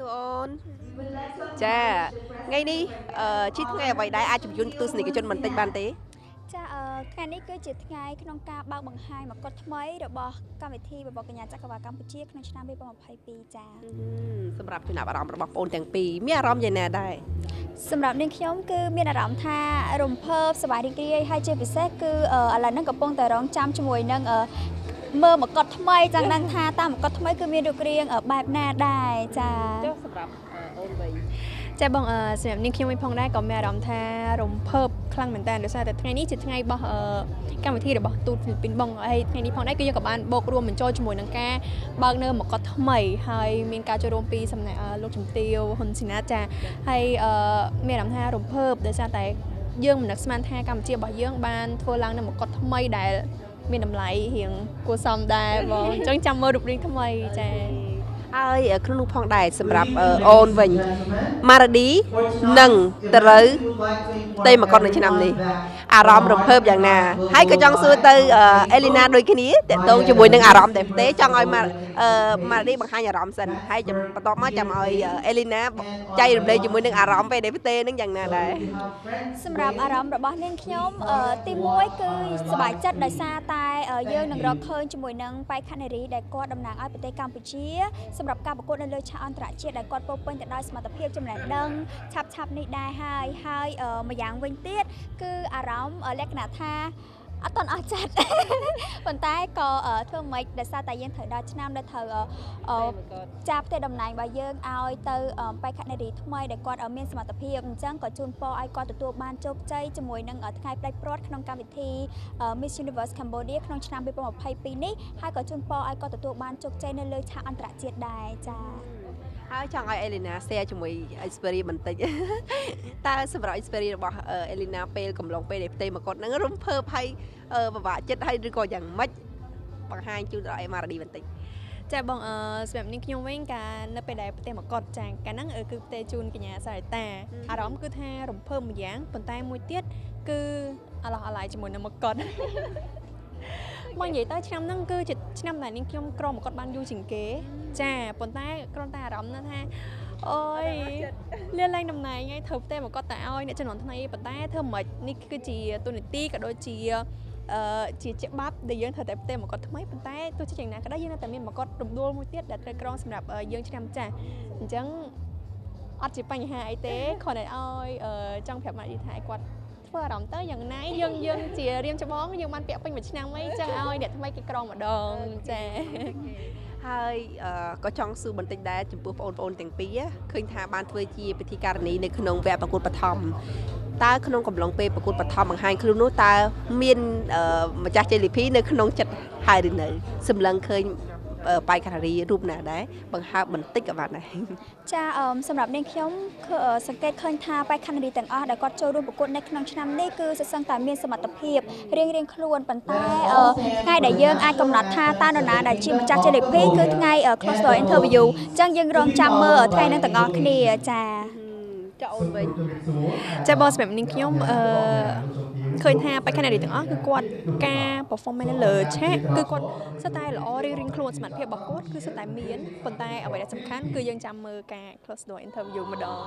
សួរអូនចាថ្ងៃនេះអឺជាថ្ងៃអ្វីដែរអាចជំរុញទស្សនិកជនបន្តិចបានទេចាអឺថ្ងៃនេះគឺជាថ្ងៃក្នុងការបើកបង្ហាញមកុដថ្មីរបស់កម្មវិធីបបកញ្ញាចក្រវាលកម្ពុជាក្នុងឆ្នាំ2022ចាសម្រាប់ចំណាប់អារម្មណ៍របស់បងអូនទាំងពីរមានអារម្មណ៍យ៉ាងណាដែរសម្រាប់នាងខ្ញុំគឺមានអារម្មណ៍ថារំភើបសប្បាយរីករាយហើយជាពិសេសគឺអឺឥឡូវហ្នឹងកំពុងតែរងចាំជាមួយនឹងអឺ មើលមកុដថ្មីចង់ដឹងថាតាមមកុដថ្មីគឺមានរូបរាងអឺបែបណាដែរចាចុះសម្រាប់អូនវិញចាបងអឺសម្រាប់នាងខ្ញុំវិញផងដែរក៏មានអារម្មណ៍ថារំភើបខ្លាំងមែនតើដោយសារតែថ្ងៃនេះជាថ្ងៃរបស់អឺកម្មវិធីរបស់ទូតហ្វីលីពីនបងហើយថ្ងៃនេះផងដែរគឺយើងក៏បានបូករួមបញ្ចូលជាមួយនឹងការបើកនៅមកុដថ្មីហើយមានការចូលរួមពីសំណាក់អឺលោកជំទាវហ៊ុនស៊ីណាតចាហើយអឺមានអារម្មណ៍ថារំភើបដោយសារតែយើងមិននឹកស្មានថាកម្ពុជារបស់យើងបានធ្វើឡើងនៅមកុដថ្មីដែល មានតម្លៃរៀងគួរសមដែរបងអញ្ចឹងចាំមើលរូបរាងថ្មីចាហើយក្នុងនោះផងដែរសម្រាប់អឺអូនវិញម៉ារ៉ាឌីនឹងត្រូវទេមកុដនៅឆ្នាំនេះ អារម្មណ៍រំភើបយ៉ាងណាហើយក៏ចង់សួរទៅអឺអេលីណាដូចគ្នាតកតងជាមួយនឹងអារម្មណ៍តែផ្ទេចង់ឲ្យម៉ាអឺម៉ារ៉ាឌីបង្ហាញអារម្មណ៍សិនហើយចាំបន្ទាប់មកចាំឲ្យអេលីណាចែករំលែកជាមួយនឹងអារម្មណ៍ពេលដែលផ្ទេនឹងយ៉ាងណាដែរសម្រាប់អារម្មណ៍របស់នាងខ្ញុំអឺទី1គឺសប្បាយចិត្តដោយសារតែអឺយើងនឹងរកឃើញជាមួយនឹងបេក្ខនារីដែលគាត់តំណាងឲ្យប្រទេសកម្ពុជាសម្រាប់ការប្រកួតនៅលើឆាកអន្តរជាតិដែលគាត់ពោរពេញទៅដោយសមត្ថភាពចំណេះដឹងឆាប់ឆាប់ៗនេះដែរហើយហើយអឺម្យ៉ាងវិញទៀតគឺអារម្មណ៍អឺលក្ខណៈថាអត់តន់អស់ចិត្តប៉ុន្តែក៏អឺធ្វើមិនដោយសារតែយើងត្រូវដល់ឆ្នាំដែលត្រូវអឺអឺចាប់ផ្ទះតំណែងរបស់យើងឲ្យទៅអឺបេក្ខនារីថ្មីដែលគាត់អឺមានសមត្ថភាពអញ្ចឹងក៏ជូនពរឲ្យគាត់ទទួលបានជោគជ័យជាមួយនឹងអឺថ្ងៃផ្ដាច់ព្រាត់ក្នុងកម្មវិធីអឺ Miss Universe Cambodia ក្នុងឆ្នាំ2022នេះហើយក៏ជូនពរឲ្យគាត់ទទួលបានជោគជ័យនៅលើឆាកអន្តរជាតិដែរចា៎ ហើយចង់ឲ្យអេលីណា share ជាមួយ experience បន្តិចតើសម្រាប់ experience របស់អេលីណាពេលកំឡុងពេលដែលផ្ទៃមកុដហ្នឹងរំភើបហើយអឺពិបាកចិត្តហើយឬក៏យ៉ាងម៉េចបង្ហាញជូនដល់អេម៉ារ៉ាឌីបន្តិចចាបងអឺសម្រាប់នាងខ្ញុំវិញកាលនៅពេលដែលប្រទេសមកុដចាកាលហ្នឹងអឺគឺប្រទេសជូនកញ្ញាសារិតាហឹមអារម្មណ៍គឺថារំភើបមួយយ៉ាងប៉ុន្តែមួយទៀតគឺអាឡោះអាឡាយជាមួយនឹងមកុដ មកនិយាយទៅឆ្នាំហ្នឹងគឺជាឆ្នាំដែលនាងខ្ញុំក្រមកុដបានយូរជាងគេចាប៉ុន្តែគ្រាន់តែអារម្មណ៍ណាស់ថាអូយលៀនឡើងតំណែងហើយត្រូវផ្ទះមកុដតែឲ្យអ្នកចំនួនថ្មីប៉ុន្តែធ្វើមិននេះគឺជាទូនីតិក៏ដូចជាអឺជាច្បាប់ដែលយើងត្រូវតែផ្ទះមកុដថ្មីប៉ុន្តែទោះជាយ៉ាងណាក៏ដោយយើងនៅតែមានមកុដរំដួលមួយទៀតដែលត្រូវក្រងសម្រាប់អឺយើងឆ្នាំចាស់អញ្ចឹងអត់ជាបញ្ហាអីទេគ្រាន់តែឲ្យអឺចង់ប្រាប់ម៉ាក់យីថាឲ្យគាត់ ធ្វើអារម្មណ៍ទៅយ៉ាងណាយើងយើងជារៀមច្បងយើងបានពាក់ពេញមួយឆ្នាំអីចឹងឲ្យអ្នកថ្មីគេក្រងម្ដងចាហើយអឺក៏ចង់សួរបន្តិចដែរចំពោះបងប្អូនទាំងពីរឃើញថាបានធ្វើជាពិធីការនីនៅក្នុងវគ្គប្រកួតបឋមតើក្នុងកំឡុងពេលប្រកួតបឋមបង្ហាញខ្លួននោះតើមានអឺម្ចាស់ជ័យលីភីនៅក្នុងចិត្តហើយឬនៅ សម្លឹងឃើញអឺ បៃការីរូបណាដែរបង្ហើបបន្តិចក៏បានដែរចាអឺមសម្រាប់នាងខ្ញុំឃើអឺសង្កេតឃើញថាបេក្ខនារីទាំងអស់ដែលគាត់ចូលរួមប្រកួតនៅក្នុងឆ្នាំនេះគឺសសឹងតែមានសមត្ថភាពរៀងរៀងៗខ្លួនប៉ុន្តែអឺថ្ងៃដែលយើងអាចកំណត់ថាតើនរណាដែលជាម្ចាស់ជលិភីគឺថ្ងៃអឺ close door interview អញ្ចឹងយើងរងចាំមើលថ្ងៃហ្នឹងទាំងអស់គ្នាចាចៅអូនវិញចាបងសម្រាប់នាងខ្ញុំអឺ ឃើញថាបេក្ខនារីទាំងអស់គឺគាត់ការ performance នៅលើឆាកគឺគាត់សិតតែល្អរៀងរៀងខ្លួនសមត្ថភាពរបស់គាត់គឺសិតតែមានប៉ុន្តែអ្វីដែលសំខាន់គឺយើងចាំមើលការ close door interview ម្ដង